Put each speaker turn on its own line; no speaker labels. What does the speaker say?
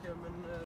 Firmen